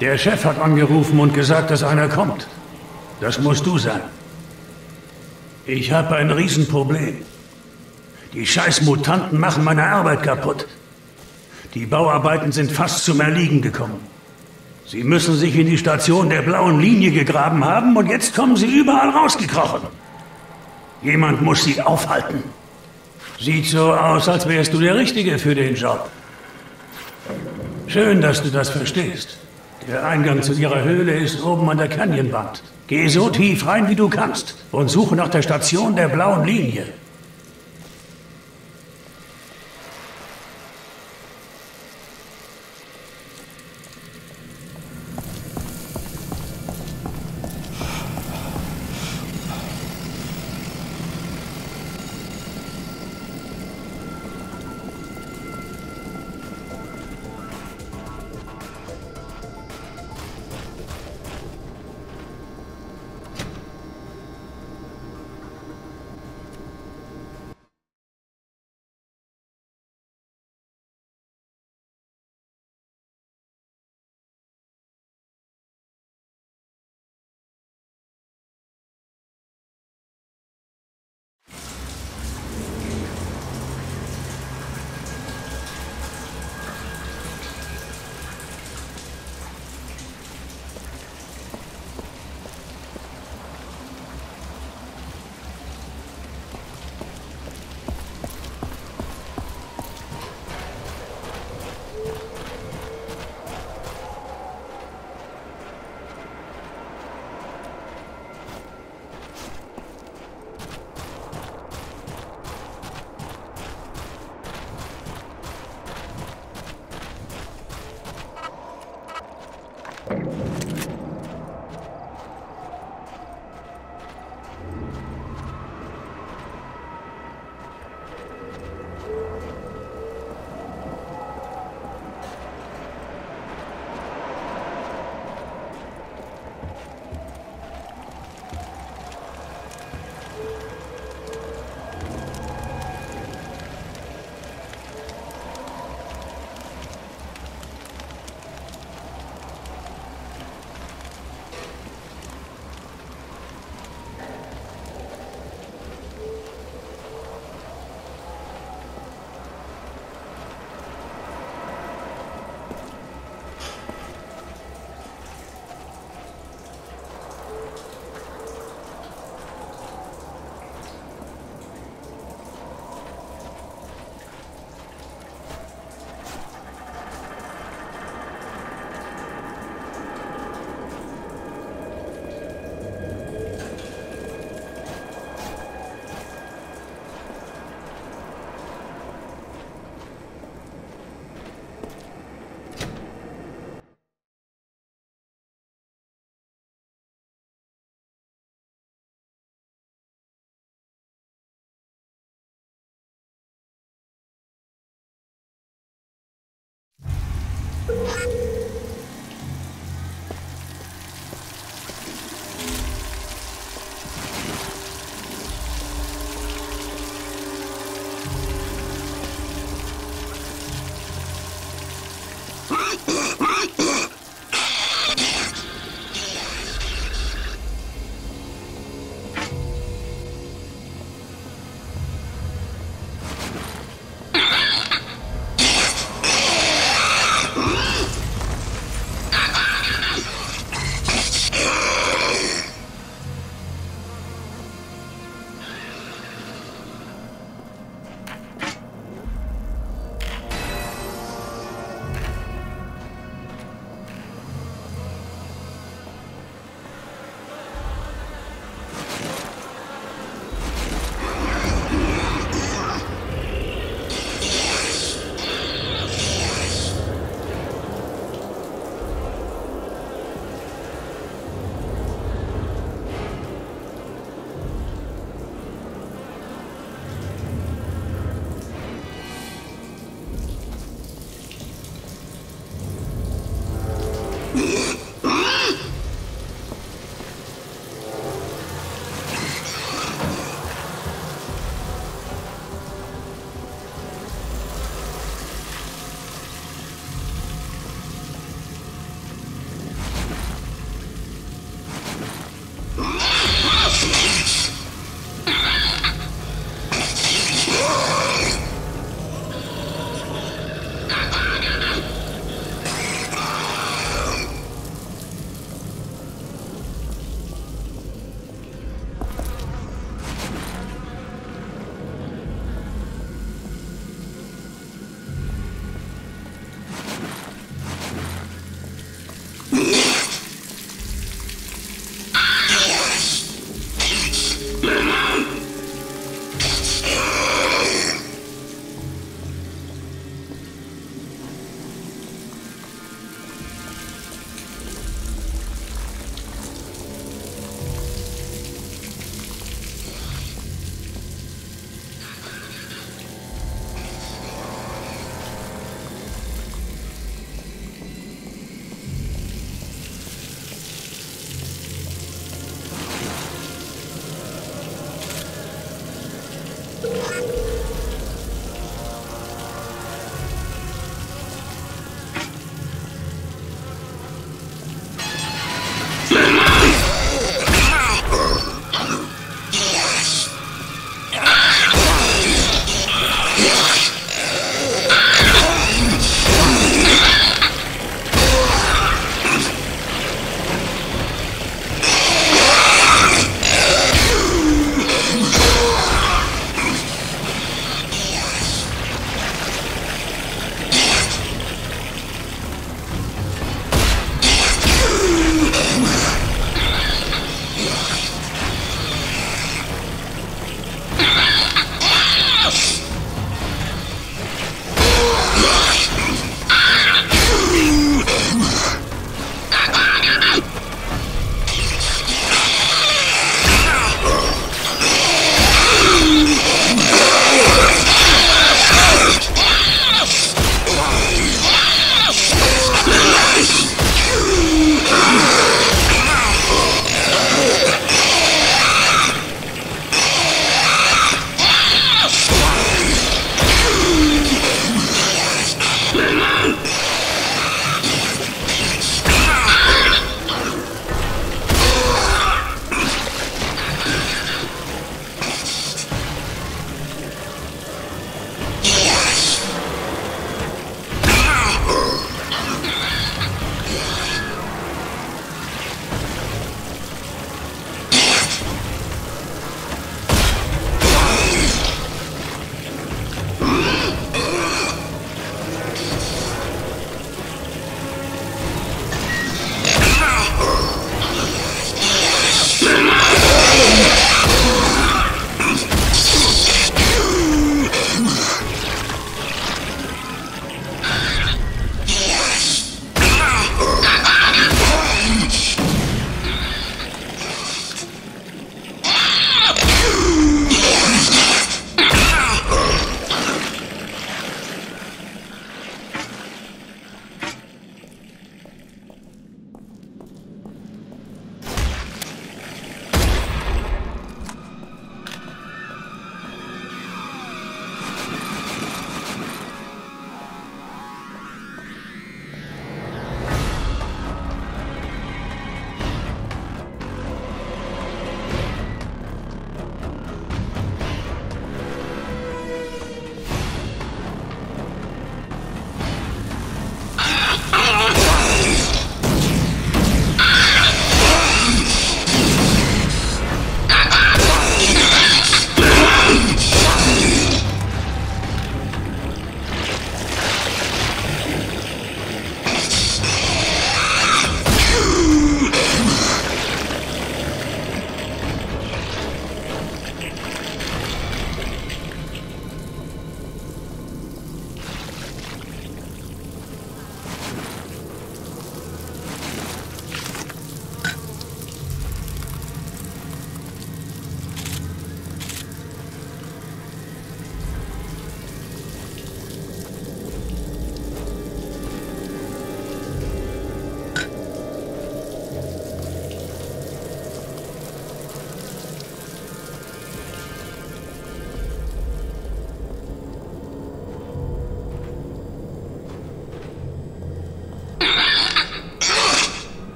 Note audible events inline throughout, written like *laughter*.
Der Chef hat angerufen und gesagt, dass einer kommt. Das musst du sein. Ich habe ein Riesenproblem. Die scheiß Mutanten machen meine Arbeit kaputt. Die Bauarbeiten sind fast zum Erliegen gekommen. Sie müssen sich in die Station der blauen Linie gegraben haben und jetzt kommen sie überall rausgekrochen. Jemand muss sie aufhalten. Sieht so aus, als wärst du der Richtige für den Job. Schön, dass du das verstehst. Der Eingang zu ihrer Höhle ist oben an der Canyonwand. Geh so tief rein, wie du kannst und suche nach der Station der blauen Linie.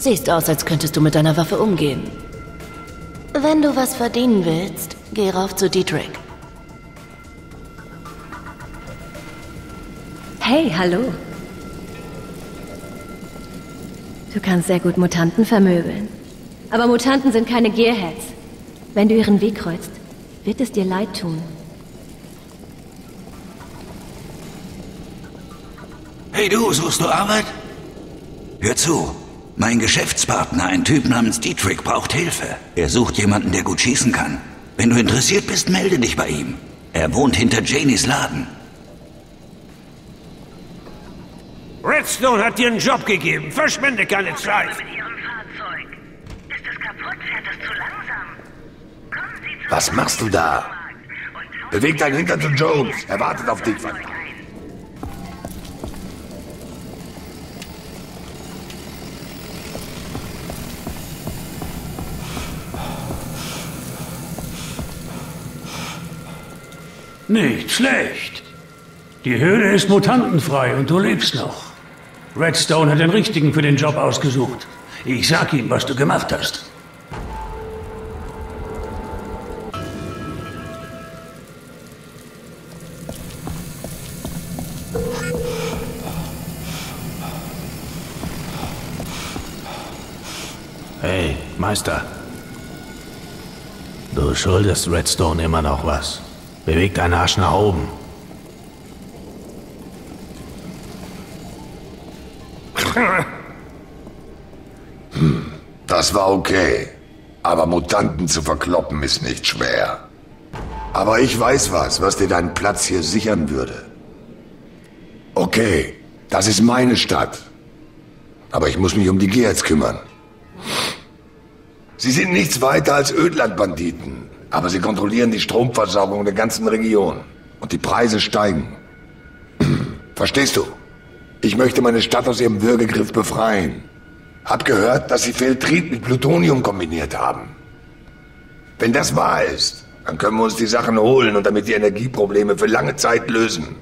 Siehst aus, als könntest du mit deiner Waffe umgehen. Wenn du was verdienen willst, geh rauf zu Dietrich. Hey, hallo. Du kannst sehr gut Mutanten vermöbeln. Aber Mutanten sind keine Gearheads. Wenn du ihren Weg kreuzt, wird es dir leid tun. Hey du, suchst du Arbeit? Hör zu. Mein Geschäftspartner, ein Typ namens Dietrich, braucht Hilfe. Er sucht jemanden, der gut schießen kann. Wenn du interessiert bist, melde dich bei ihm. Er wohnt hinter Janies Laden. Redstone hat dir einen Job gegeben. Verschwende keine Zeit. Was machst du da? Beweg deinen Hintern zu Jones. Er wartet auf dich. verdammt. Nicht schlecht. Die Höhle ist mutantenfrei und du lebst noch. Redstone hat den Richtigen für den Job ausgesucht. Ich sag ihm, was du gemacht hast. Hey, Meister. Du schuldest Redstone immer noch was. Beweg deinen Arsch nach oben. Das war okay. Aber Mutanten zu verkloppen ist nicht schwer. Aber ich weiß was, was dir deinen Platz hier sichern würde. Okay, das ist meine Stadt. Aber ich muss mich um die Geerz kümmern. Sie sind nichts weiter als Ödlandbanditen. Aber sie kontrollieren die Stromversorgung der ganzen Region. Und die Preise steigen. *clears throat* Verstehst du? Ich möchte meine Stadt aus ihrem Würgegriff befreien. Hab gehört, dass sie Feltrit mit Plutonium kombiniert haben. Wenn das wahr ist, dann können wir uns die Sachen holen und damit die Energieprobleme für lange Zeit lösen.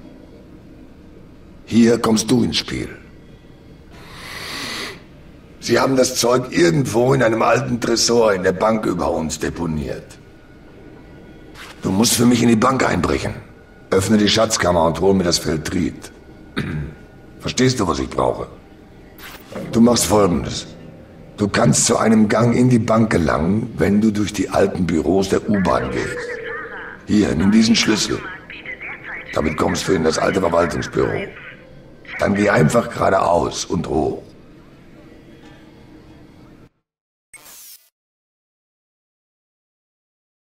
Hier kommst du ins Spiel. Sie haben das Zeug irgendwo in einem alten Tresor in der Bank über uns deponiert. Du musst für mich in die Bank einbrechen. Öffne die Schatzkammer und hol mir das Feltrit. *clears throat* Verstehst du, was ich brauche? Du machst folgendes. Du kannst zu einem Gang in die Bank gelangen, wenn du durch die alten Büros der U-Bahn gehst. Hier, nimm diesen Schlüssel. Damit kommst du in das alte Verwaltungsbüro. Dann geh einfach geradeaus und hoch.